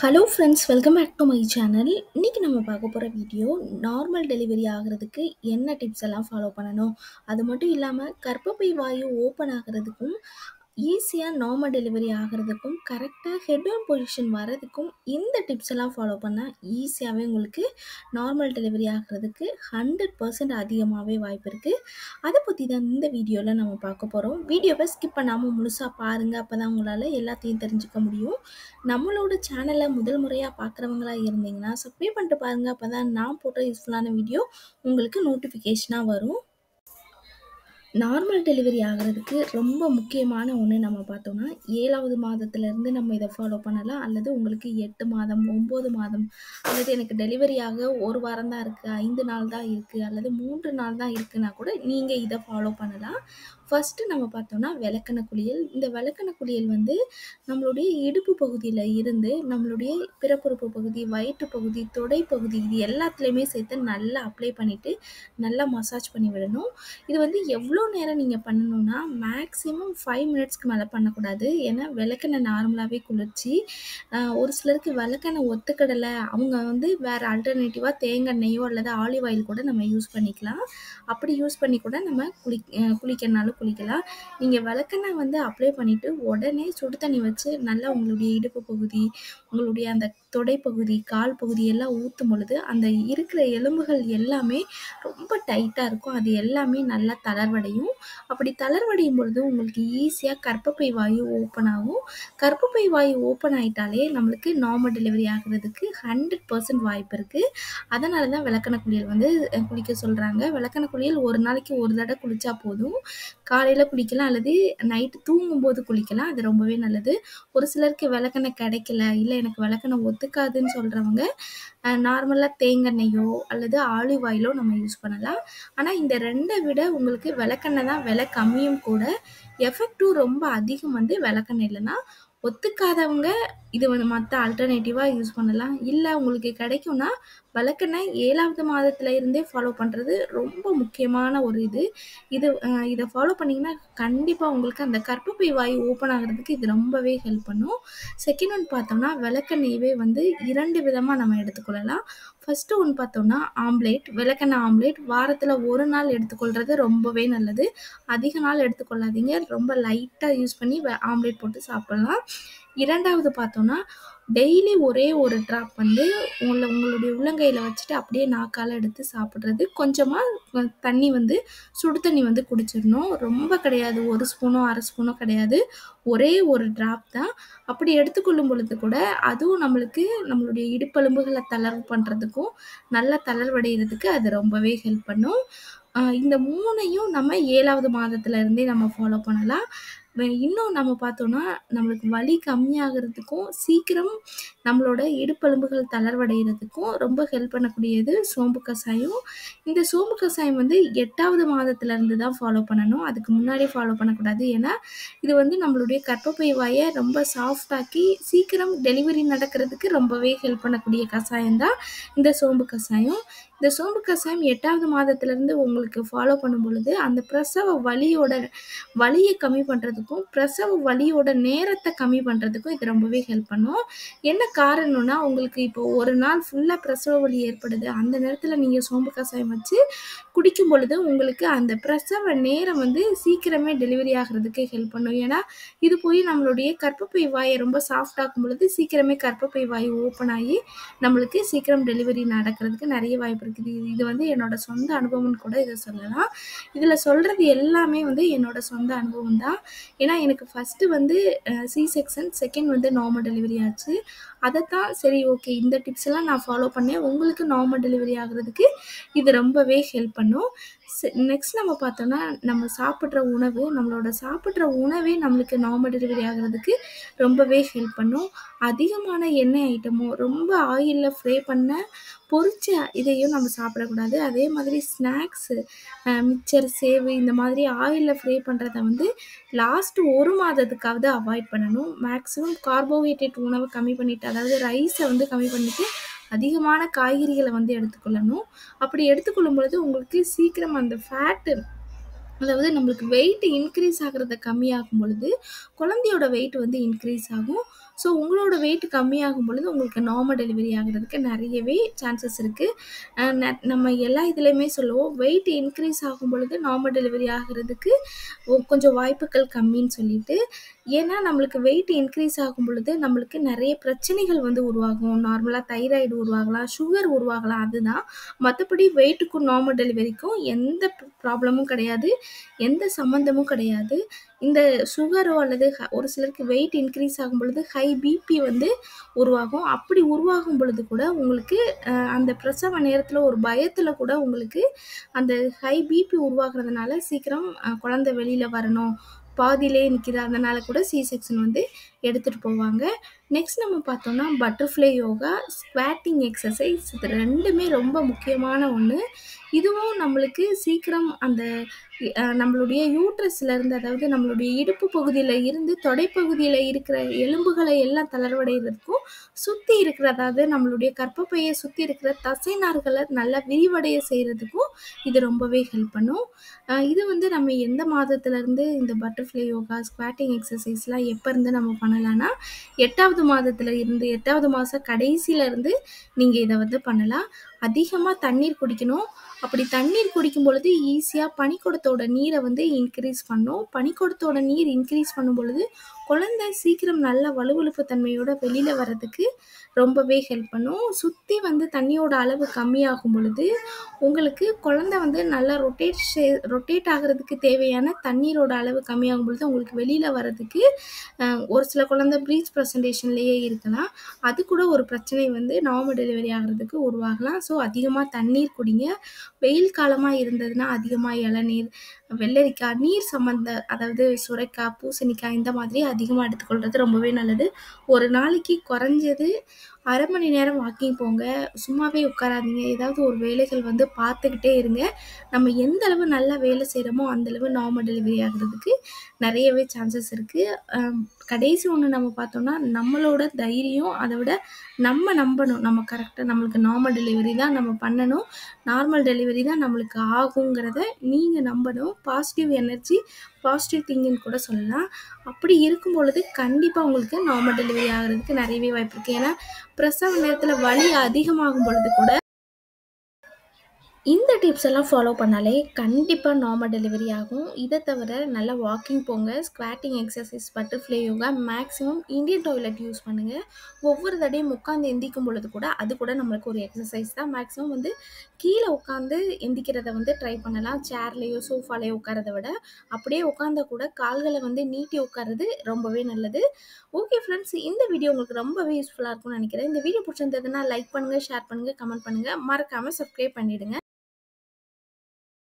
Hello friends welcome back to my channel இன்றைக்கி நம்ம பார்க்க போகிற வீடியோ நார்மல் டெலிவரி ஆகிறதுக்கு என்ன டிப்ஸ் எல்லாம் ஃபாலோ பண்ணணும்? அது மட்டும் இல்லாமல் கர்ப்பப்பை வாயு ஓப்பன் ஆகிறதுக்கும் ஈஸியாக நார்மல் டெலிவரி ஆகிறதுக்கும் கரெக்டாக ஹெட் ஆன் பொசிஷன் வர்றதுக்கும் இந்த டிப்ஸ் எல்லாம் ஃபாலோ பண்ணால் ஈஸியாகவே உங்களுக்கு நார்மல் டெலிவரி ஆகிறதுக்கு ஹண்ட்ரட் பர்சன்ட் அதிகமாகவே வாய்ப்பு இருக்குது அதை பற்றி தான் இந்த வீடியோவில் நம்ம பார்க்க போகிறோம் வீடியோவை ஸ்கிப் பண்ணாமல் முழுசாக பாருங்கள் அப்போ தான் உங்களால் எல்லாத்தையும் தெரிஞ்சுக்க முடியும். நம்மளோட சேனலை முதல் முறையாக பார்க்குறவங்களா இருந்தீங்கன்னா சப்ஸ்கிரைப் பண்ணிட்டு பாருங்கள் அப்போ தான் நான் போட்ட யூஸ்ஃபுல்லான வீடியோ உங்களுக்கு நோட்டிஃபிகேஷனாக வரும். நார்மல் டெலிவரி ஆகிறதுக்கு ரொம்ப முக்கியமான ஒன்று நம்ம பார்த்தோம்னா ஏழாவது மாதத்துலேருந்து நம்ம இதை ஃபாலோ பண்ணலாம். அல்லது உங்களுக்கு எட்டு மாதம் ஒம்பது மாதம் அல்லது எனக்கு டெலிவரி ஆக ஒரு வாரம் தான் இருக்குது ஐந்து நாள் தான் இருக்குது அல்லது மூன்று நாள் தான் இருக்குன்னா கூட நீங்கள் இதை ஃபாலோ பண்ணலாம். ஃபஸ்ட்டு நம்ம பார்த்தோம்னா விளக்கண குளியல். இந்த விளக்கண குளியல் வந்து நம்மளுடைய இடுப்பு பகுதியில் இருந்து நம்மளுடைய பிறப்புறுப்பு பகுதி வயிற்று பகுதி தொடை பகுதி இது எல்லாத்துலேயுமே சேர்த்து நல்லா அப்ளை பண்ணிவிட்டு நல்லா மசாஜ் பண்ணி விடணும். இது வந்து எவ்வளோ நேரம் நீங்கள் பண்ணணும்னா மேக்ஸிமம் ஃபைவ் மினிட்ஸ்க்கு மேலே பண்ணக்கூடாது. ஏன்னா விளக்கெண்ணெய் நார்மலாகவே குளிர்ச்சி. ஒரு சிலருக்கு விளக்கெண்ணெய் ஒத்துக்கிடலை. அவங்க வந்து வேறு ஆல்டர்னேட்டிவாக தேங்காய் அல்லது ஆலிவ் ஆயில் கூட நம்ம யூஸ் பண்ணிக்கலாம். அப்படி யூஸ் பண்ணி கூட நம்ம குளி குளிக்கிறனாலும் குளிக்கலாம் நீங்கள் விளக்கெண்ணெய் வந்து அப்ளை பண்ணிவிட்டு உடனே சுடு தண்ணி வச்சு நல்லா உங்களுடைய இடுப்பு பகுதி உங்களுடைய அந்த தொடைப்பகுதி கால் பகுதி எல்லாம் ஊற்றும் பொழுது அந்த இருக்கிற எலும்புகள் எல்லாமே ரொம்ப டைட்டாக இருக்கும். அது எல்லாமே நல்லா தளர்வடையும். அப்படி தளர்வடையும் பொழுது உங்களுக்கு ஈஸியாக கர்ப்பப்பை வாயு ஓப்பன் ஆகும். கர்ப்பப்பை வாயு ஓப்பன் ஆகிட்டாலே நம்மளுக்கு நார்மல் டெலிவரி ஆகிறதுக்கு ஹண்ட்ரட் பர்சன்ட் வாய்ப்பு இருக்குது அதனால தான் விளக்கண குளியல் வந்து குளிக்க சொல்கிறாங்க விளக்கண குளியல் ஒரு நாளைக்கு ஒரு தடவை குளித்தா போதும். காலையில் குளிக்கலாம் அல்லது நைட்டு தூங்கும்போது குளிக்கலாம். அது ரொம்பவே நல்லது. ஒரு சிலருக்கு விளக்கெண்ணெய் கிடைக்கல இல்லை எனக்கு விளக்கெண்ணெய் ஒத்துக்காதுன்னு சொல்கிறவங்க நார்மலாக தேங்கெண்ணெயோ அல்லது ஆலிவ் ஆயிலோ நம்ம யூஸ் பண்ணலாம். ஆனால் இந்த ரெண்டை விட உங்களுக்கு விளக்கெண்ணெய் தான் விலை கம்மியும் கூட. எஃபெக்டும் ரொம்ப அதிகம் வந்து விளக்கெண்ணெய் இல்லைன்னா ஒத்துக்காதவங்க இது வந்து மற்ற ஆல்டர்னேட்டிவாக யூஸ் பண்ணலாம். இல்லை உங்களுக்கு கிடைக்கும்னா விளக்கெண்ணெய் ஏழாவது மாதத்துல இருந்தே ஃபாலோ பண்ணுறது ரொம்ப முக்கியமான ஒரு இது. இது இதை ஃபாலோ பண்ணிங்கன்னா கண்டிப்பாக உங்களுக்கு அந்த கர்ப்பப்பை வாயு ஓப்பன் ஆகிறதுக்கு இது ரொம்பவே ஹெல்ப் பண்ணும். செகண்ட் ஒன் பார்த்தோம்னா விளக்கெண்ணெயவே வந்து இரண்டு விதமாக நம்ம எடுத்துக்கொள்ளலாம். ஃபஸ்ட்டு ஒன்று பார்த்தோம்னா ஆம்லேட் விளக்கெண்ணெய் ஆம்லேட் வாரத்தில் ஒரு நாள் எடுத்துக்கொள்கிறது ரொம்பவே நல்லது. அதிக நாள் எடுத்துக்கொள்ளாதீங்க. ரொம்ப லைட்டாக யூஸ் பண்ணி ஆம்லேட் போட்டு சாப்பிட்லாம். இரண்டாவது பார்த்தோன்னா டெய்லி ஒரே ஒரு ட்ராப் வந்து உங்களை உங்களுடைய உள்ளங்கையில் வச்சுட்டு அப்படியே நாக்கால் எடுத்து சாப்பிட்றது. கொஞ்சமாக தண்ணி வந்து சுடு தண்ணி வந்து குடிச்சிடணும். ரொம்ப கிடையாது. ஒரு ஸ்பூனோ அரை ஸ்பூனோ கிடையாது. ஒரே ஒரு ட்ராப் தான். அப்படி எடுத்துக்கொள்ளும் பொழுது கூட அதுவும் நம்மளுக்கு நம்மளுடைய இடுப்பெலும்புகளை தளர்வு பண்ணுறதுக்கும் நல்லா தளர்வடைகிறதுக்கு அது ரொம்பவே ஹெல்ப் பண்ணும். இந்த மூணையும் நம்ம ஏழாவது மாதத்துல இருந்தே நம்ம ஃபாலோ பண்ணலாம். இன்னும் நம்ம பார்த்தோம்னா நம்மளுக்கு வலி கம்மியாகிறதுக்கும் சீக்கிரம் நம்மளோட இடுப்பெலும்புகள் தளர்வடைகிறதுக்கும் ரொம்ப ஹெல்ப் பண்ணக்கூடியது சோம்பு கஷாயம் இந்த சோம்பு கஷாயம் வந்து எட்டாவது மாதத்துலேருந்து தான் ஃபாலோ பண்ணணும். அதுக்கு முன்னாடி ஃபாலோ பண்ணக்கூடாது. ஏன்னா இது வந்து நம்மளுடைய கர்ப்பப்பை வாயை ரொம்ப சாஃப்டாக்கி சீக்கிரம் டெலிவரி நடக்கிறதுக்கு ரொம்பவே ஹெல்ப் பண்ணக்கூடிய கஷாயம் தான் இந்த சோம்பு கஷாயம் இந்த சோம்பு கஷாயம் எட்டாவது மாதத்துலேருந்து உங்களுக்கு ஃபாலோ பண்ணும் பொழுது அந்த பிரசவ வலியோட வலியை கம்மி பண்ணுறதுக்கும் பிரசவ வலியோட நேரத்தை கம்மி பண்ணுறதுக்கும் இது ரொம்பவே ஹெல்ப் பண்ணும். என்ன காரணம்னா உங்களுக்கு இப்போ ஒரு நாள் ஃபுல்லாக பிரசவ வலி ஏற்படுது. அந்த நேரத்தில் நீங்கள் சோம்பு கஷாயம் வச்சு குடிக்கும் பொழுது உங்களுக்கு அந்த பிரசவ நேரம் வந்து சீக்கிரமே டெலிவரி ஆகிறதுக்கு ஹெல்ப் பண்ணும். ஏன்னா இது போய் நம்மளுடைய கர்ப்பப்பை வாயை ரொம்ப சாஃப்ட் ஆக்கும் பொழுது சீக்கிரமே கர்ப்பப்பை வாய் ஓப்பன் ஆகி நம்மளுக்கு சீக்கிரம் டெலிவரி நடக்கிறதுக்கு நிறைய வாய்ப்பு இருக்குது. இது- இது வந்து என்னோட சொந்த அனுபவம்னு கூட இதை சொல்லலாம். இதில் சொல்கிறது எல்லாமே வந்து என்னோட சொந்த அனுபவம் தான் ஏன்னா எனக்கு ஃபஸ்ட்டு வந்து சி செக்ஷன் செகண்ட் வந்து நார்மல் டெலிவரி ஆச்சு. அதைத்தான் சரி ஓகே இந்த டிப்ஸ் எல்லாம் நான் ஃபாலோ பண்ணேன். உங்களுக்கு நார்மல் டெலிவரி ஆகிறதுக்கு இது ரொம்பவே ஹெல்ப் பண்ணும். நெக்ஸ்ட் நம்ம பார்த்தோம்னா நம்ம சாப்பிட்ற உணவு நம்மளோட சாப்பிட்ற உணவே நம்மளுக்கு நார்மல் டெலிவரி ஆகிறதுக்கு ரொம்பவே ஹெல்ப் பண்ணும். அதிகமான எண்ணெய் ஐட்டமும் ரொம்ப ஆயிலில் ஃப்ரை பண்ண பொரிச்ச இதையும் நம்ம சாப்பிடக்கூடாது. அதே மாதிரி ஸ்நாக்ஸு மிக்சர் சேவு இந்த மாதிரி ஆயிலில் ஃப்ரை பண்ணுறத வந்து லாஸ்ட் ஒரு மாதத்துக்காவது அவாய்ட் பண்ணணும். மேக்ஸிமம் கார்போஹைட்ரேட் உணவை கம்மி பண்ணிவிட்டு அதாவது ரைஸை வந்து கம்மி பண்ணிவிட்டு அதிகமான காய்கறிகளை வந்து எடுத்துக்கொள்ளணும். அப்படி எடுத்துக்கொள்ளும் பொழுது உங்களுக்கு சீக்கிரம் அந்த ஃபேட்டு அதாவது நம்மளுக்கு வெயிட் இன்க்ரீஸ் ஆகிறத கம்மியாகும் பொழுது குழந்தையோட வெயிட் வந்து இன்க்ரீஸ் ஆகும். ஸோ உங்களோட வெயிட் கம்மியாகும் பொழுது உங்களுக்கு நார்மல் டெலிவரி ஆகிறதுக்கு நிறையவே சான்சஸ் இருக்குது நம்ம எல்லா இதுலேயுமே சொல்லுவோம் வெயிட் இன்க்ரீஸ் ஆகும் பொழுது நார்மல் டெலிவரி ஆகிறதுக்கு கொஞ்சம் வாய்ப்புகள் கம்மின்னு சொல்லிட்டு. ஏன்னா நம்மளுக்கு வெயிட் இன்க்ரீஸ் ஆகும் பொழுது நம்மளுக்கு நிறைய பிரச்சனைகள் வந்து உருவாகும். நார்மலாக தைராய்டு உருவாகலாம் சுகர் உருவாகலாம் அதுதான். மற்றபடி வெயிட்டுக்கும் நார்மல் டெலிவரிக்கும் எந்த ப்ராப்ளமும் கிடையாது எந்த சம்மந்தமும் கிடையாது. இந்த சுகரோ அல்லது ஹ- ஒரு சிலருக்கு வெயிட் இன்க்ரீஸ் ஆகும் பொழுது ஹை பிபி வந்து உருவாகும். அப்படி உருவாகும் பொழுது கூட உங்களுக்கு அந்த பிரசவ நேரத்தில் ஒரு பயத்தில் கூட உங்களுக்கு அந்த ஹை பிபி உருவாகிறதுனால சீக்கிரம் குழந்தை வெளியில் வரணும். பாதியிலே நிற்கிது அதனால் கூட சி செக்ஷன் வந்து எடுத்துகிட்டு போவாங்க. நெக்ஸ்ட் நம்ம பார்த்தோம்னா பட்டர்ஃப்ளை யோகா ஸ்குவாட்டிங் எக்ஸசைஸ் இது ரெண்டுமே ரொம்ப முக்கியமான ஒன்று இதுவும் நம்மளுக்கு சீக்கிரம் அந்த நம்மளுடைய யூட்ரஸ்லேருந்து அதாவது நம்மளுடைய இடுப்பு பகுதியில் இருந்து தொடைப்பகுதியில் இருக்கிற எலும்புகளை எல்லாம் தளர்வடைகிறதுக்கும் சுற்றி இருக்கிற அதாவது நம்மளுடைய கற்பப்பையை சுற்றி இருக்கிற தசைநார்களை நல்லா விரிவடைய செய்கிறதுக்கும் இது ரொம்பவே ஹெல்ப் பண்ணும். இது வந்து நம்ம எந்த மாதத்துலேருந்து இந்த பட்டர்ஃப்ளை யோகா ஸ்குவாட்டிங் எக்ஸசைஸ்லாம் எப்போ இருந்து நம்ம பண்ணலான்னா எட்டாவது மாதத்துல இருந்து எட்டாவது மாதம் கடைசியில இருந்து நீங்கள் இதை வந்து பண்ணலாம். அதிகமாக தண்ணீர் குடிக்கணும். அப்படி தண்ணீர் குடிக்கும் பொழுது ஈஸியாக பனிக்கூடத்தோட நீரை வந்து இன்க்ரீஸ் பண்ணும். பனிக்கூடத்தோட நீர் இன்க்ரீஸ் பண்ணும் பொழுது குழந்தை சீக்கிரம் நல்ல வலுவழுப்பு தன்மையோட வெளியில் வர்றதுக்கு ரொம்பவே ஹெல்ப் பண்ணும். சுற்றி வந்து தண்ணியோட அளவு கம்மியாகும் பொழுது உங்களுக்கு குழந்தை வந்து நல்லா ரொட்டேட் ரொட்டேட் ஆகிறதுக்கு தேவையான தண்ணீரோட அளவு கம்மியாகும் பொழுது உங்களுக்கு வெளியில் வர்றதுக்கு ஒரு சில குழந்தை ப்ரீச் ப்ரெசன்டேஷன்லேயே இருக்கலாம். அது கூட ஒரு பிரச்சனை வந்து நார்மல் டெலிவரி ஆகிறதுக்கு உருவாகலாம். ஸோ அதிகமாக தண்ணீர் குடிங்க. வெயில் காலமாக இருந்ததுன்னா அதிகமாக இளநீர் வெள்ளரிக்காய் நீர் சம்மந்த அதாவது சுரைக்காய் பூசணிக்காய் இந்த மாதிரி அதிகமாக எடுத்துக்கொள்வது ரொம்பவே நல்லது. ஒரு நாளைக்கு குறைஞ்சது அரை மணி நேரம் வாக்கிங் போங்க. சும்மாவே உட்காராதீங்க. ஏதாவது ஒரு வேலைகள் வந்து பார்த்துக்கிட்டே இருங்க. நம்ம எந்த அளவு நல்லா வேலை செய்கிறோமோ அந்தளவு நார்மல் டெலிவரி ஆகிறதுக்கு நிறையவே சான்சஸ் இருக்குது கடைசி ஒன்று நம்ம பார்த்தோம்னா நம்மளோட தைரியம் அதை விட நம்ம நம்பணும். நம்ம கரெக்டாக நம்மளுக்கு நார்மல் டெலிவரி தான் நம்ம பண்ணணும். நார்மல் டெலிவரி தான் நம்மளுக்கு ஆகுங்கிறத நீங்கள் நம்பணும். பாசிட்டிவ் எனர்ஜி பாசிட்டிவ் திங்கின்னு கூட சொல்லலாம். அப்படி இருக்கும் பொழுது கண்டிப்பாக உங்களுக்கு நார்மல் டெலிவரி ஆகிறதுக்கு நிறையவே வாய்ப்பு இருக்குது ஏன்னா பிரசவ நேரத்தில் வலி அதிகமாகும் பொழுது கூட இந்த டிப்ஸ் எல்லாம் ஃபாலோ பண்ணாலே கண்டிப்பாக நார்மல் டெலிவரி ஆகும். இதை தவிர நல்லா வாக்கிங் போங்க squatting exercise butterfly yoga maximum Indian toilet use பண்ணுங்கள் ஒவ்வொரு தடையும் உட்காந்து எந்திக்கும் பொழுது கூட அது கூட நம்மளுக்கு ஒரு எக்ஸசைஸ் தான். மேக்ஸிமம் வந்து கீழே உட்காந்து எந்திக்கிறத வந்து ட்ரை பண்ணலாம். சேர்லேயோ சோஃபாலேயோ உட்காரத விட அப்படியே உட்காந்தா கூட கால்களை வந்து நீட்டி உட்கார்றது ரொம்பவே நல்லது. ஓகே ஃப்ரெண்ட்ஸ் இந்த வீடியோ உங்களுக்கு ரொம்பவே யூஸ்ஃபுல்லாக இருக்கும்னு நினைக்கிறேன். இந்த வீடியோ பிடிச்சிருந்ததுன்னா லைக் பண்ணுங்கள் ஷேர் பண்ணுங்கள் கமெண்ட் பண்ணுங்கள் மறக்காமல் சப்ஸ்கிரைப் பண்ணிவிடுங்க